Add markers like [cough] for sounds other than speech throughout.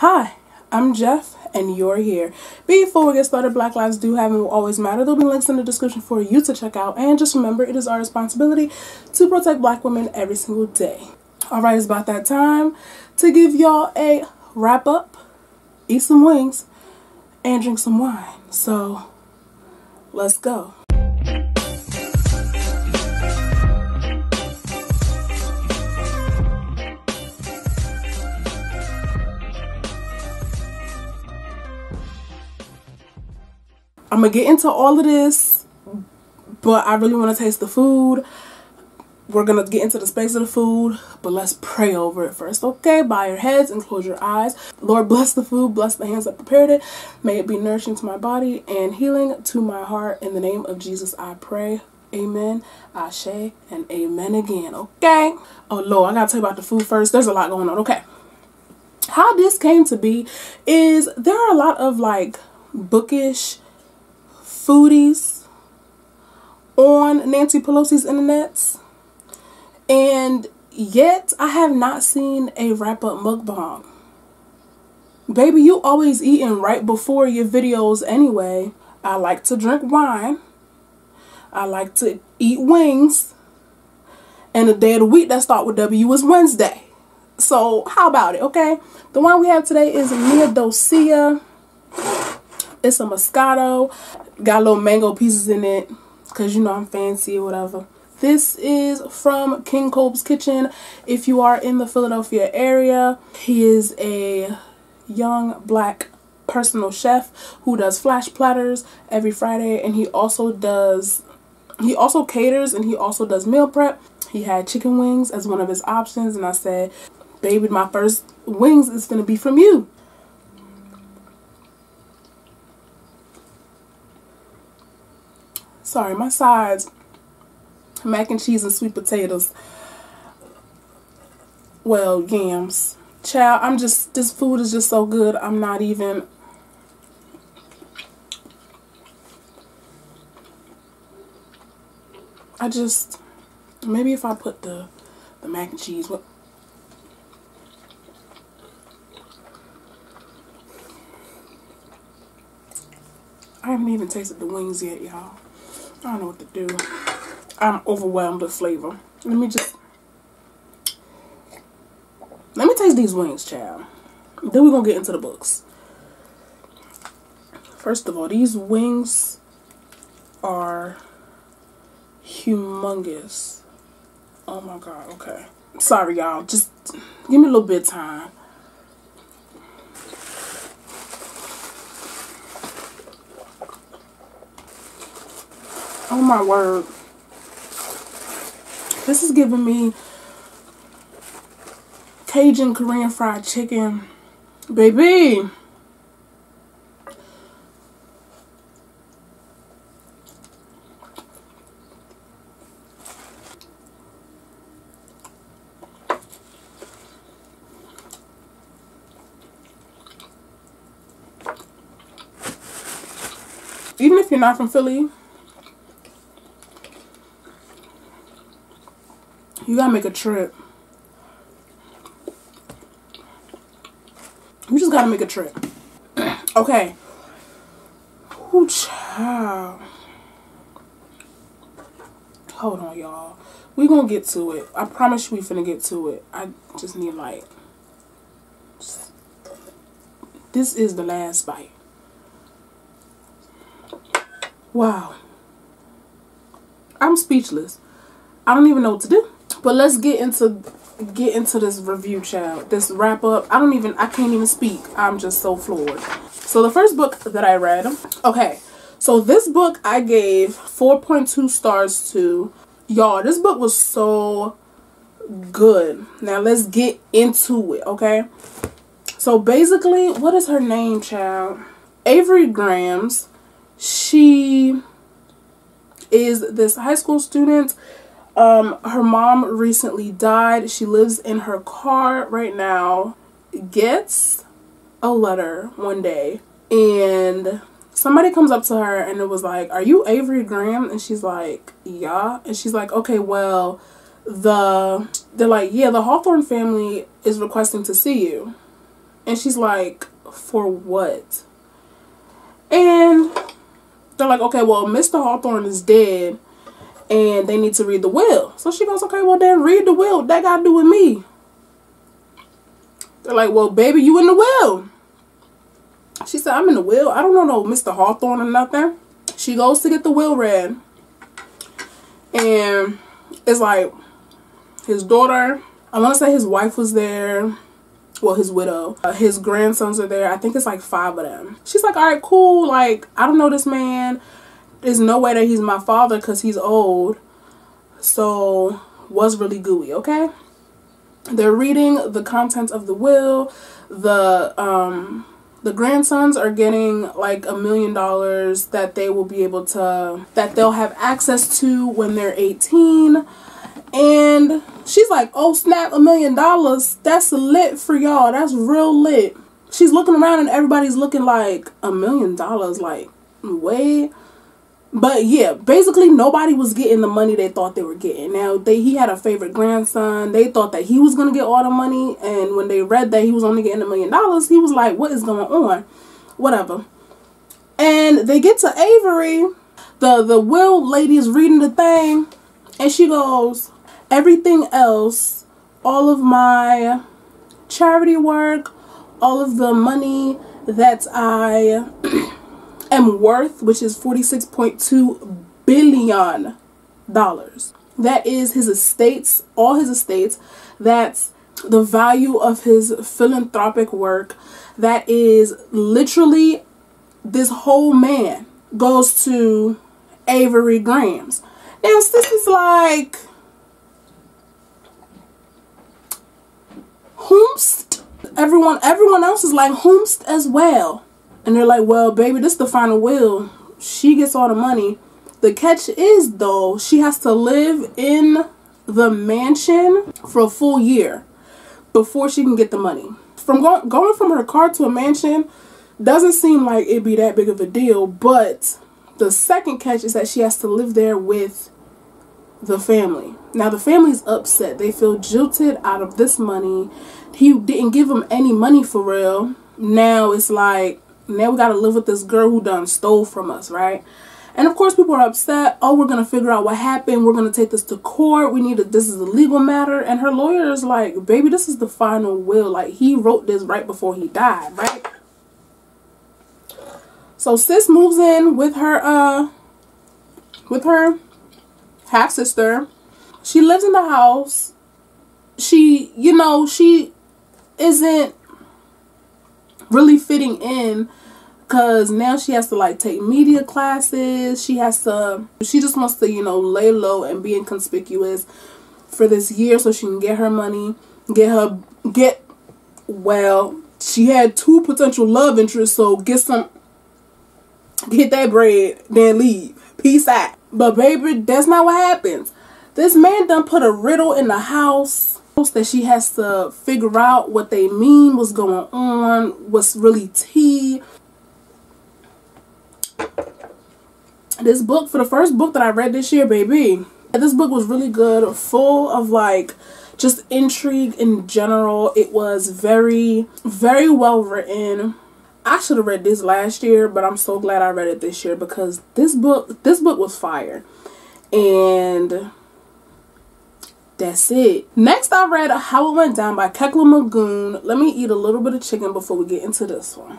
Hi, I'm Jeff, and you're here. Before we get started, Black Lives do have and will always matter. There'll be links in the description for you to check out. And just remember, it is our responsibility to protect black women every single day. All right, it's about that time to give y'all a wrap up, eat some wings, and drink some wine. So, let's go. I'm gonna get into all of this, but I really want to taste the food. We're gonna get into the space of the food, but let's pray over it first, okay? Bow your heads and close your eyes. Lord, bless the food, bless the hands that prepared it. May it be nourishing to my body and healing to my heart. In the name of Jesus, I pray. Amen, Ashe, and amen again, okay? Oh, Lord, I gotta tell you about the food first. There's a lot going on, okay? How this came to be is there are a lot of like bookish foodies on Nancy Pelosi's internets, and yet I have not seen a wrap up mukbang. Baby, you always eating right before your videos anyway. I like to drink wine. I like to eat wings. And the day of the week that start with W is Wednesday. So how about it, okay? The one we have today is Mia Dolcea. It's a Moscato. Got little mango pieces in it. Because, you know, I'm fancy or whatever. This is from King Kolb's Kitchen. If you are in the Philadelphia area, he is a young black personal chef who does flash platters every Friday. And he also does, he also caters and he also does meal prep. He had chicken wings as one of his options. And I said, baby, my first wings is going to be from you. Sorry, my sides, mac and cheese and sweet potatoes. Well, yams. Child, I'm just, this food is just so good. I'm not even, I just, maybe if I put the, the mac and cheese, what, I haven't even tasted the wings yet, y'all. I don't know what to do. I'm overwhelmed with flavor. Let me just... Let me taste these wings, child. Then we're to get into the books. First of all, these wings are humongous. Oh my god, okay. Sorry, y'all. Just give me a little bit of time. Oh my word. This is giving me Cajun Korean fried chicken. Baby. Even if you're not from Philly, You gotta make a trip. You just gotta make a trip. [clears throat] okay. Ooh, child. Hold on, y'all. We gonna get to it. I promise you we finna get to it. I just need like... This is the last bite. Wow. I'm speechless. I don't even know what to do. But let's get into get into this review, child. This wrap up. I don't even I can't even speak. I'm just so floored. So the first book that I read, okay. So this book I gave 4.2 stars to. Y'all, this book was so good. Now let's get into it, okay? So basically, what is her name, child? Avery Grambs. She is this high school student um, her mom recently died. She lives in her car right now. Gets a letter one day and somebody comes up to her and it was like, Are you Avery Grambs? And she's like, Yeah. And she's like, Okay, well, the they're like, Yeah, the Hawthorne family is requesting to see you. And she's like, for what? And they're like, okay, well, Mr. Hawthorne is dead and they need to read the will. So she goes, okay, well, then read the will. That got to do with me? They're like, well, baby, you in the will. She said, I'm in the will. I don't know no Mr. Hawthorne or nothing. She goes to get the will read. And it's like his daughter, I want to say his wife was there. Well, his widow. Uh, his grandsons are there. I think it's like five of them. She's like, all right, cool. Like, I don't know this man. There's no way that he's my father because he's old. So, was really gooey, okay? They're reading the contents of the will. The, um, the grandsons are getting like a million dollars that they will be able to that they'll have access to when they're 18 and she's like oh snap a million dollars that's lit for y'all that's real lit she's looking around and everybody's looking like a million dollars like way but yeah, basically nobody was getting the money they thought they were getting. Now they he had a favorite grandson. They thought that he was gonna get all the money, and when they read that he was only getting a million dollars, he was like, "What is going on?" Whatever. And they get to Avery. The the will lady is reading the thing, and she goes, "Everything else, all of my charity work, all of the money that I." [clears throat] am worth, which is $46.2 billion. That is his estates, all his estates. That's the value of his philanthropic work. That is literally this whole man goes to Avery Grambs. Now, this is like, whomst? Everyone, everyone else is like whomst as well. And they're like, well, baby, this is the final will. She gets all the money. The catch is, though, she has to live in the mansion for a full year before she can get the money. From going, going from her car to a mansion doesn't seem like it'd be that big of a deal, but the second catch is that she has to live there with the family. Now the family's upset. They feel jilted out of this money. He didn't give them any money for real. Now it's like now we got to live with this girl who done stole from us, right? And of course, people are upset. Oh, we're to figure out what happened. We're to take this to court. We need to, this is a legal matter. And her lawyer is like, baby, this is the final will. Like, he wrote this right before he died, right? So sis moves in with her, uh, with her half sister. She lives in the house. She, you know, she isn't really fitting in because now she has to like take media classes. She has to she just wants to you know lay low and be inconspicuous for this year so she can get her money get her get well she had two potential love interests so get some get that bread then leave. Peace out. But baby that's not what happens. This man done put a riddle in the house that she has to figure out what they mean, what's going on, what's really tea, this book for the first book that I read this year, baby. This book was really good, full of like just intrigue in general. It was very, very well written. I should have read this last year, but I'm so glad I read it this year because this book, this book was fire. And that's it. Next, I read How It Went Down by Kekla Magoon. Let me eat a little bit of chicken before we get into this one.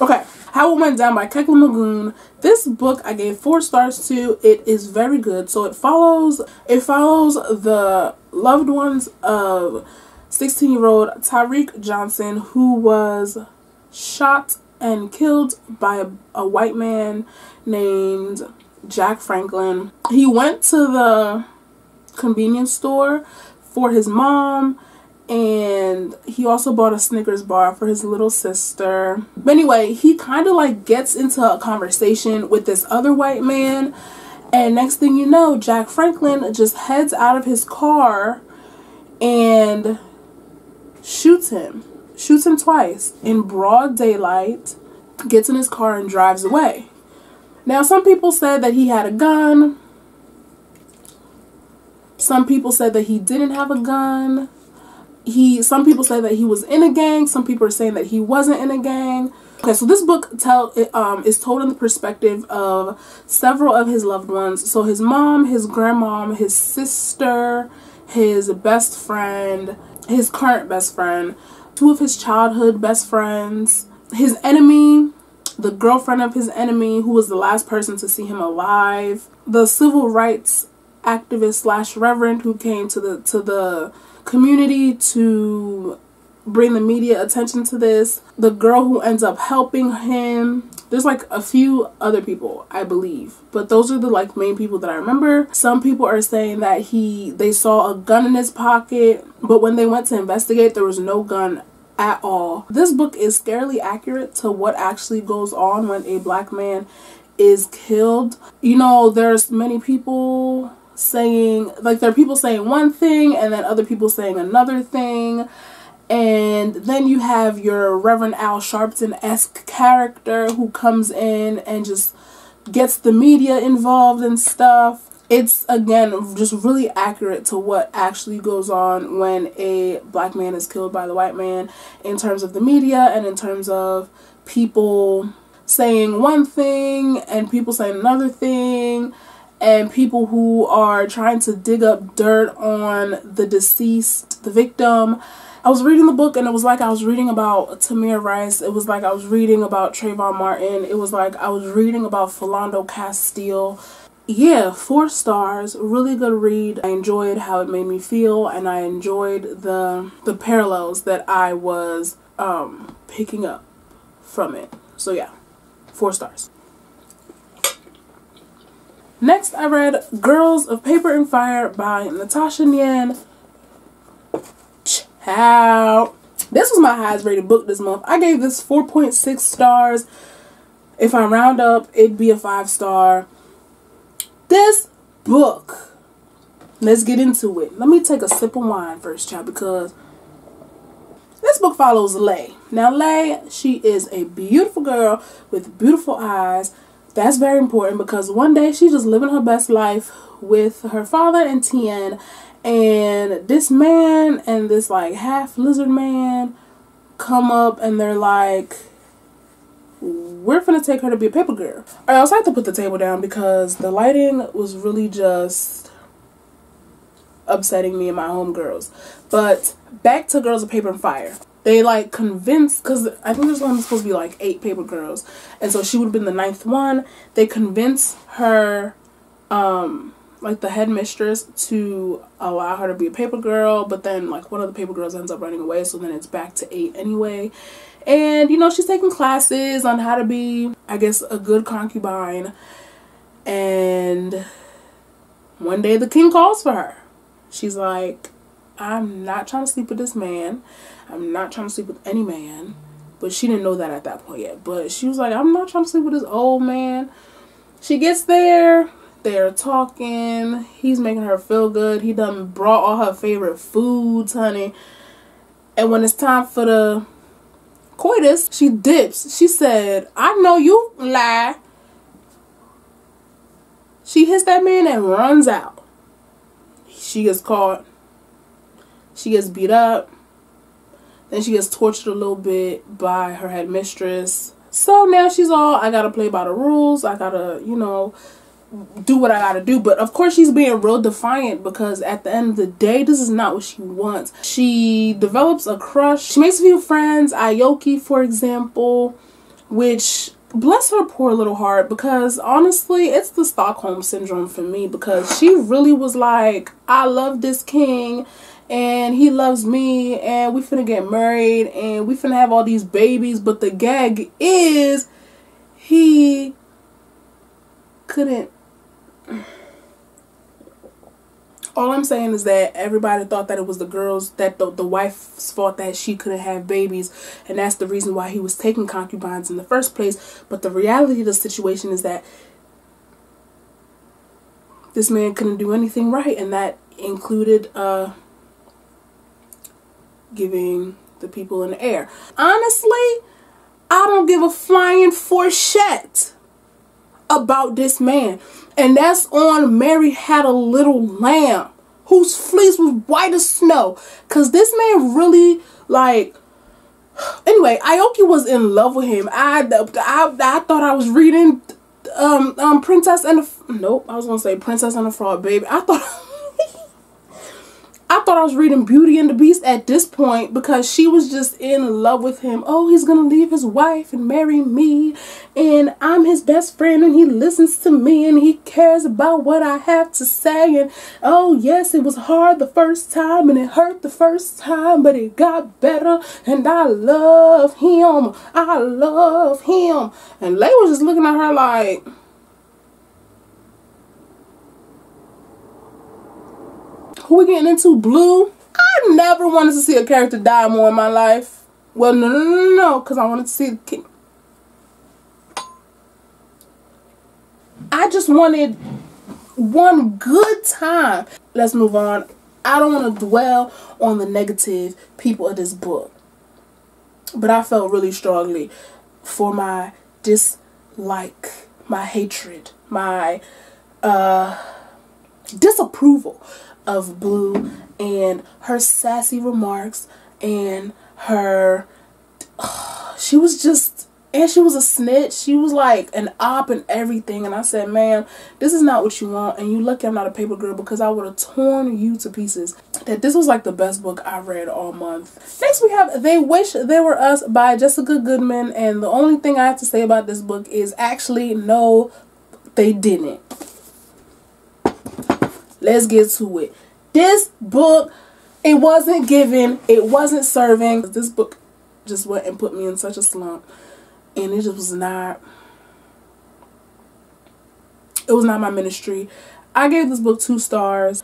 Okay, How It Went Down by Kekla Magoon. This book I gave four stars to. It is very good. So it follows it follows the loved ones of 16 year old Tariq Johnson who was shot and killed by a, a white man named Jack Franklin. He went to the convenience store for his mom and he also bought a Snickers bar for his little sister. But anyway, he kind of like gets into a conversation with this other white man And next thing you know, Jack Franklin just heads out of his car and shoots him. Shoots him twice in broad daylight, gets in his car and drives away. Now, some people said that he had a gun. Some people said that he didn't have a gun. He some people say that he was in a gang, some people are saying that he wasn't in a gang. Okay, so this book tell um, is told in the perspective of several of his loved ones. So his mom, his grandmom, his sister, his best friend, his current best friend, two of his childhood best friends, his enemy, the girlfriend of his enemy, who was the last person to see him alive, the civil rights activist slash reverend who came to the to the community to bring the media attention to this. The girl who ends up helping him. There's like a few other people, I believe, but those are the like main people that I remember. Some people are saying that he they saw a gun in his pocket, but when they went to investigate, there was no gun at all. This book is scarily accurate to what actually goes on when a black man is killed. You know, there's many people saying like there are people saying one thing and then other people saying another thing and then you have your Reverend Al Sharpton-esque character who comes in and just gets the media involved and stuff. It's again just really accurate to what actually goes on when a black man is killed by the white man in terms of the media and in terms of people saying one thing and people saying another thing and people who are trying to dig up dirt on the deceased, the victim. I was reading the book and it was like I was reading about Tamir Rice. It was like I was reading about Trayvon Martin. It was like I was reading about Philando Castile. Yeah, four stars. Really good read. I enjoyed how it made me feel and I enjoyed the the parallels that I was um picking up from it. So yeah, four stars. Next, I read Girls of Paper and Fire by Natasha Ngan. Ciao. This was my highest rated book this month. I gave this 4.6 stars. If I round up, it'd be a 5 star. This book, let's get into it. Let me take a sip of wine first, child, because this book follows Lei. Now, Lei, she is a beautiful girl with beautiful eyes that's very important because one day she's just living her best life with her father and Tien and this man and this like half lizard man come up and they're like we're gonna take her to be a paper girl. I also had to put the table down because the lighting was really just upsetting me and my homegirls. But back to Girls of Paper and Fire they like convinced because I think there's only supposed to be like eight paper girls, and so she would have been the ninth one. They convinced her, um, like the headmistress, to allow her to be a paper girl, but then like one of the paper girls ends up running away, so then it's back to eight anyway. And you know she's taking classes on how to be, I guess, a good concubine. And one day the king calls for her. She's like, I'm not trying to sleep with this man. I'm not trying to sleep with any man. But she didn't know that at that point yet. But she was like, I'm not trying to sleep with this old man. She gets there. They're talking. He's making her feel good. He done brought all her favorite foods, honey. And when it's time for the coitus, she dips. She said, I know you lie. She hits that man and runs out. She gets caught. She gets beat up. Then she gets tortured a little bit by her headmistress. So now she's all, I gotta play by the rules. I gotta, you know, do what I gotta do. But of course, she's being real defiant because at the end of the day, this is not what she wants. She develops a crush. She makes a few friends. Aoki, for example, which bless her poor little heart because honestly it's the stockholm syndrome for me because she really was like i love this king and he loves me and we finna get married and we finna have all these babies but the gag is he couldn't. All I'm saying is that everybody thought that it was the girls that the, the wife's fault that she couldn't have babies and that's the reason why he was taking concubines in the first place. But the reality of the situation is that this man couldn't do anything right, and that included uh, giving the people in the air. Honestly, I don't give a flying fourchette about this man. And that's on Mary Had a Little Lamb, whose fleece was white as snow. Because this man really, like, [sighs] anyway, Aoki was in love with him. I, I, I thought I was reading um, um, Princess and the, nope, I was going to say Princess and the Frog, baby. I thought... [laughs] I thought I was reading Beauty and the Beast at this point because she was just in love with him. Oh, he's gonna leave his wife and marry me, and I'm his best friend, and he listens to me, and he cares about what I have to say. And oh, yes, it was hard the first time, and it hurt the first time, but it got better, and I love him. I love him. And Lei was just looking at her like. Who we getting into? Blue. I never wanted to see a character die more in my life. Well, no, no, no, no, because I wanted to see the king. I just wanted one good time. Let's move on. I don't want to dwell on the negative people of this book. But I felt really strongly for my dislike, my hatred, my uh, disapproval of Blue and her sassy remarks and her [sighs] she was just and she was a snitch. She was like an op and everything. And I said, ma'am, this is not what you want. And you lucky I'm not a paper girl because I would have torn you to pieces. That this was like the best book I read all month. Next we have They Wish They Were Us by Jessica Goodman. And the only thing I have to say about this book is actually no, they didn't. Let's get to it. This book, it wasn't giving, it wasn't serving. This book just went and put me in such a slump. And it just was not, it was not my ministry. I gave this book two stars.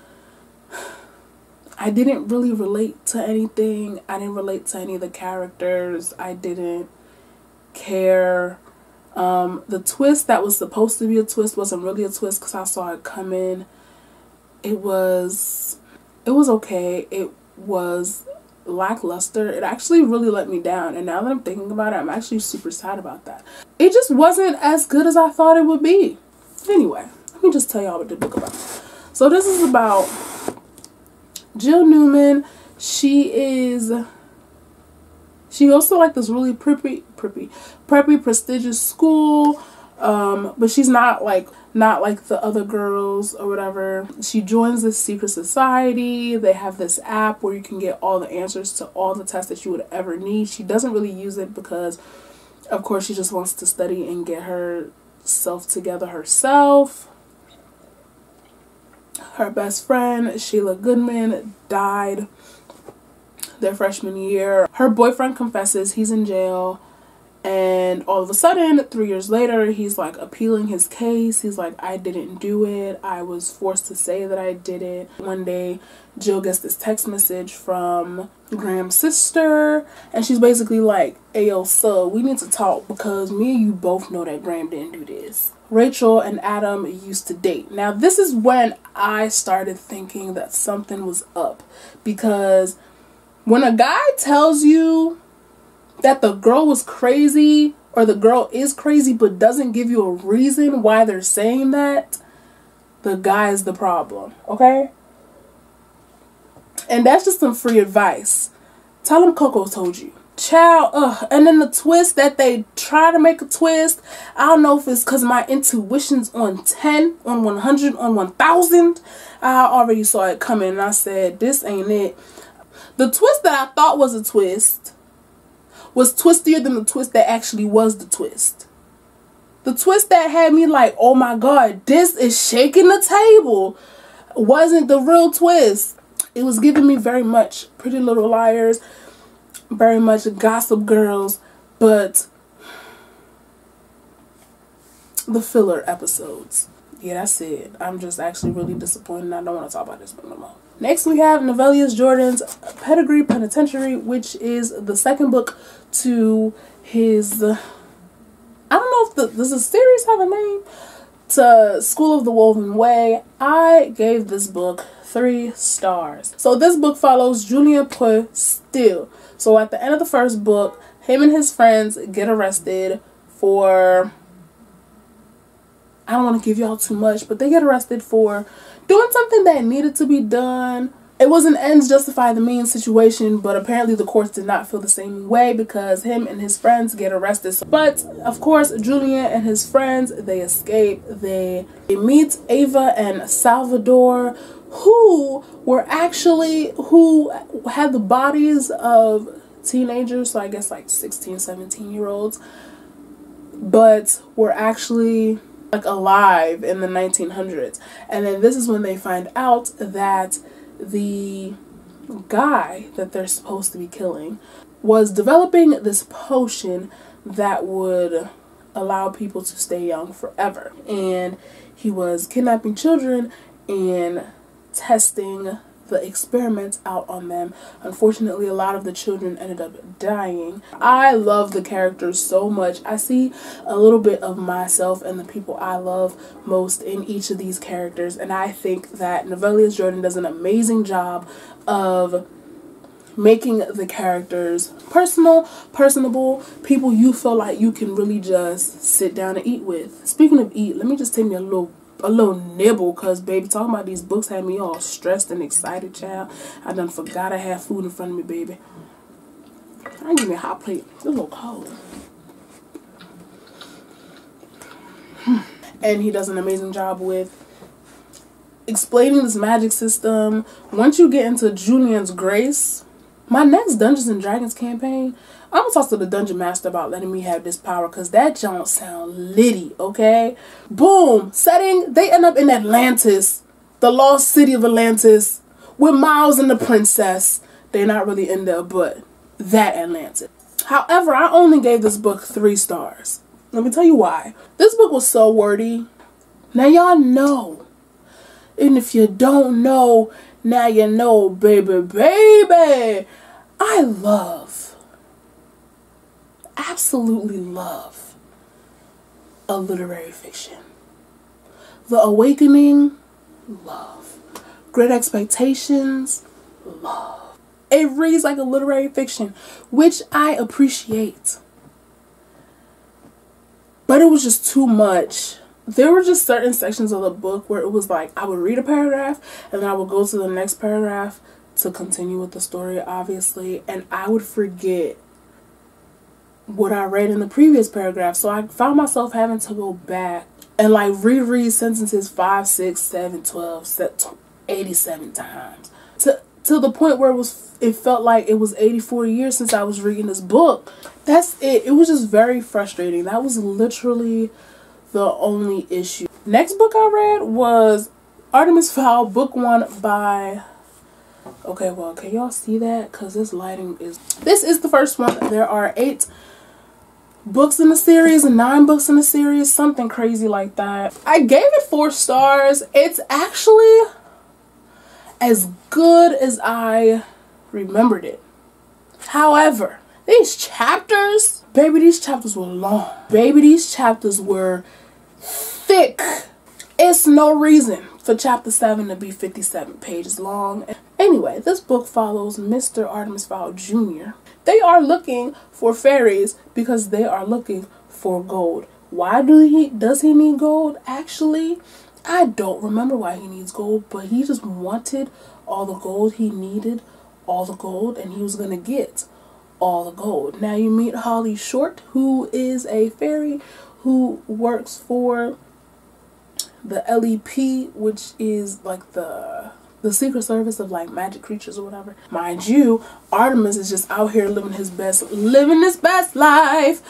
I didn't really relate to anything. I didn't relate to any of the characters. I didn't care. Um, the twist that was supposed to be a twist wasn't really a twist because I saw it coming it was it was okay. It was lackluster. It actually really let me down. And now that i'm thinking about it i'm actually super sad about that. It just wasn't as good as i thought it would be. Anyway let me just tell y'all what the book about. So this is about jill newman. She is she goes to like this really preppy preppy preppy prestigious school um, but she's not like not like the other girls or whatever. She joins this secret society. They have this app where you can get all the answers to all the tests that you would ever need. She doesn't really use it because of course she just wants to study and get herself together herself. Her best friend, Shaila Goodman, died their freshman year. Her boyfriend confesses he's in jail and all of a sudden three years later he's like appealing his case. He's like i didn't do it. I was forced to say that i did it. One day jill gets this text message from graham's sister and she's basically like ayo so we need to talk because me and you both know that graham didn't do this. Rachel and adam used to date. Now this is when i started thinking that something was up because when a guy tells you that the girl was crazy or the girl is crazy but doesn't give you a reason why they're saying that, the guy is the problem, okay? And that's just some free advice. Tell them Coco told you. Child, ugh. And then the twist that they try to make a twist. I don't know if it's because my intuition's on 10, on 100, on 1000. I already saw it coming and I said, this ain't it. The twist that I thought was a twist was twistier than the twist that actually was the twist. The twist that had me like, oh my god, this is shaking the table, wasn't the real twist. It was giving me very much Pretty Little Liars, very much Gossip Girls, but the filler episodes. Yeah, that's it. I'm just actually really disappointed. I don't want to talk about this no more. Next, we have Novelius Jordan's Pedigree Penitentiary, which is the second book to his. I don't know if the, does the series have a name? to School of the Woven Way, I gave this book three stars. So this book follows Julien Still. So at the end of the first book, him and his friends get arrested for I don't want to give y'all too much, but they get arrested for doing something that needed to be done. It was an ends justify the means situation, but apparently the courts did not feel the same way because him and his friends get arrested. But of course, Julian and his friends they escape. They, they meet Ava and Salvador, who were actually who had the bodies of teenagers, so I guess like 16, 17 year olds, but were actually like alive in the 1900s. And then this is when they find out that the guy that they're supposed to be killing was developing this potion that would allow people to stay young forever. And he was kidnapping children and testing the experiments out on them. Unfortunately, a lot of the children ended up dying. I love the characters so much. I see a little bit of myself and the people I love most in each of these characters, and I think that Novelius Jordan does an amazing job of making the characters personal, personable, people you feel like you can really just sit down and eat with. Speaking of eat, let me just take me a little a little nibble because baby talking about these books had me all stressed and excited child. I done forgot i had food in front of me baby. I me a hot plate. It's a little cold. Hmm. And he does an amazing job with explaining this magic system. Once you get into julian's grace my next dungeons and dragons campaign I'm gonna talk to the dungeon master about letting me have this power because that don't sound litty, okay? Boom! Setting, they end up in Atlantis, the lost city of Atlantis, with Miles and the princess. They're not really in there, but that Atlantis. However, I only gave this book three stars. Let me tell you why. This book was so wordy. Now y'all know. And if you don't know, now you know, baby, baby. I love absolutely love a literary fiction. The Awakening, love. Great Expectations, love. It reads like a literary fiction, which I appreciate. But it was just too much. There were just certain sections of the book where it was like I would read a paragraph and then I would go to the next paragraph to continue with the story, obviously, and I would forget what I read in the previous paragraph. So I found myself having to go back and like reread sentences 5, 6, 7, 12, 87 times. To to the point where it was it felt like it was 84 years since I was reading this book. That's it. It was just very frustrating. That was literally the only issue. Next book I read was Artemis Fowl, book one by Okay, well, can y'all see that? Because this lighting is... This is the first one. There are eight books in the series nine books in the series, something crazy like that. I gave it four stars. It's actually as good as I remembered it. However, these chapters, baby, these chapters were long. Baby, these chapters were thick. It's no reason for chapter 7 to be 57 pages long. Anyway, this book follows Mr. Artemis Fowl Jr., they are looking for fairies because they are looking for gold. Why do he does he need gold? Actually, I don't remember why he needs gold, but he just wanted all the gold he needed, all the gold, and he was gonna get all the gold. Now you meet Holly Short, who is a fairy who works for the LEP, which is like the the secret service of like magic creatures or whatever. Mind you, Artemis is just out here living his best, living his best life.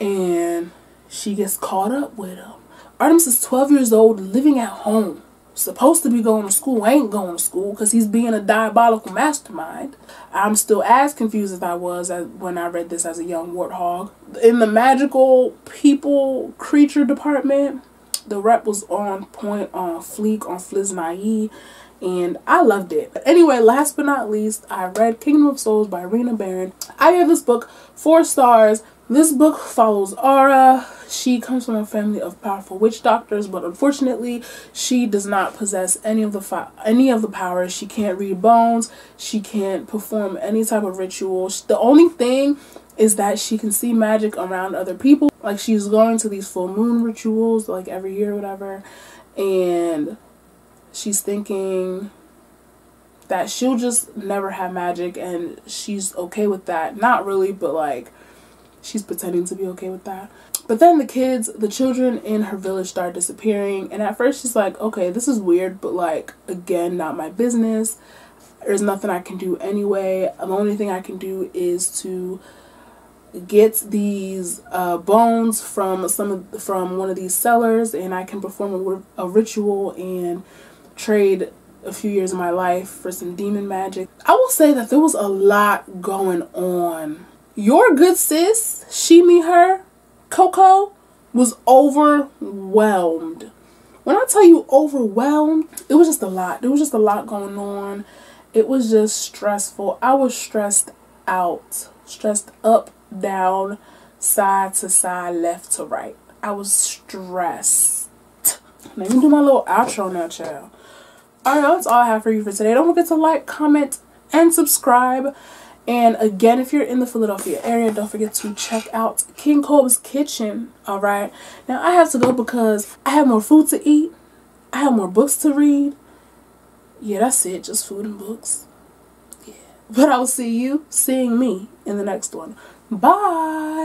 And she gets caught up with him. Artemis is 12 years old, living at home. Supposed to be going to school, ain't going to school because he's being a diabolical mastermind. I'm still as confused as I was as when I read this as a young warthog. In the magical people creature department, the rep was on point, on fleek, on Fliznae and I loved it. But anyway, last but not least, I read Kingdom of Souls by Rena Barron. I gave this book four stars This book follows Arrah. She comes from a family of powerful witch doctors, but unfortunately, she does not possess any of the any of the powers. She can't read bones. She can't perform any type of ritual. The only thing is that she can see magic around other people. Like she's going to these full moon rituals like every year or whatever, and she's thinking that she'll just never have magic and she's okay with that. Not really, but like she's pretending to be okay with that. But then the kids, the children in her village start disappearing. And at first she's like, okay, this is weird, but like, again, not my business. There's nothing I can do anyway. The only thing I can do is to get these uh, bones from some of, from one of these sellers and I can perform a, a ritual and trade a few years of my life for some demon magic. I will say that there was a lot going on your good sis, she, me, her, Coco, was overwhelmed. When I tell you overwhelmed, it was just a lot. There was just a lot going on. It was just stressful. I was stressed out, stressed up, down, side to side, left to right. I was stressed. Let me do my little outro now, child. Alright, that's all I have for you for today. Don't forget to like, comment, and subscribe. And again, if you're in the Philadelphia area, don't forget to check out King Cole's Kitchen. All right. Now, I have to go because I have more food to eat. I have more books to read. Yeah, that's it. Just food and books. Yeah. [laughs] But I will see you seeing me in the next one. Bye.